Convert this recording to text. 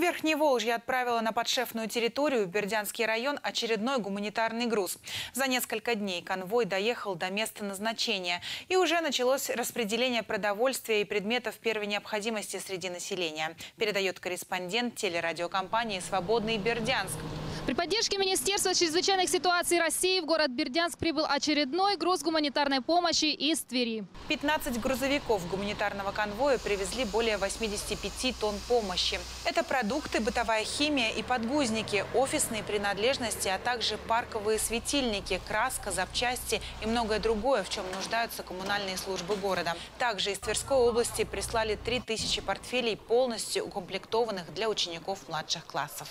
Верхневолжье отправила на подшефную территорию Бердянский район очередной гуманитарный груз. За несколько дней конвой доехал до места назначения. И уже началось распределение продовольствия и предметов первой необходимости среди населения. Передает корреспондент телерадиокомпании «Свободный Бердянск». При поддержке Министерства чрезвычайных ситуаций России в город Бердянск прибыл очередной груз гуманитарной помощи из Твери. 15 грузовиков гуманитарного конвоя привезли более 85 тонн помощи. Это продукты, бытовая химия и подгузники, офисные принадлежности, а также парковые светильники, краска, запчасти и многое другое, в чем нуждаются коммунальные службы города. Также из Тверской области прислали 3000 портфелей, полностью укомплектованных для учеников младших классов.